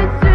It's